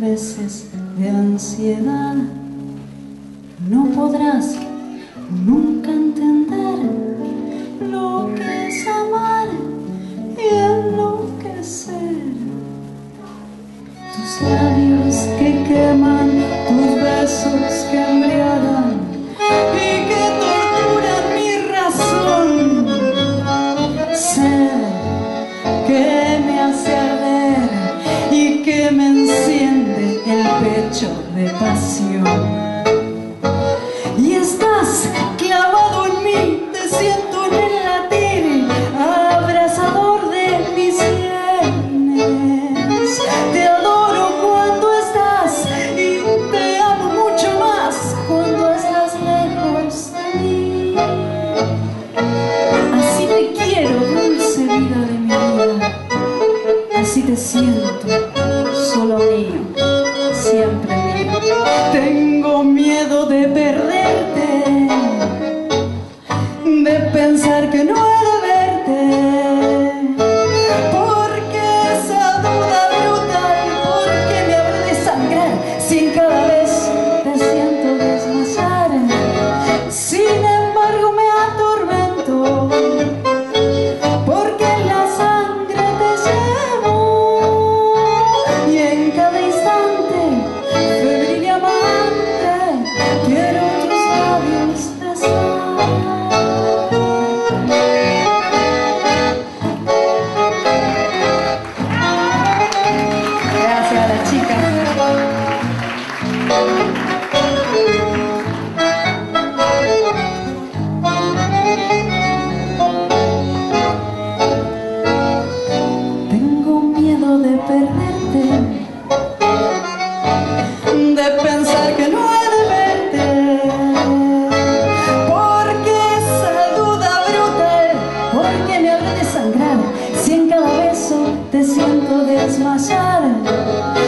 veces de ansiedad. No podrás nunca entender lo que es amar y enloquecer. Tus labios que queman, tus besos que embriagan de pasión. Y estás clavado en mí, te siento en el latir, abrazador de mis sienes. Te adoro cuando estás y te amo mucho más cuando estás lejos de mí. Así te quiero, dulce vida de mi vida. Así te siento, pensar que no perderte, de pensar que no he de verte, porque esa duda brutal, porque me habré de sangrar, si en cada beso te siento desmayar.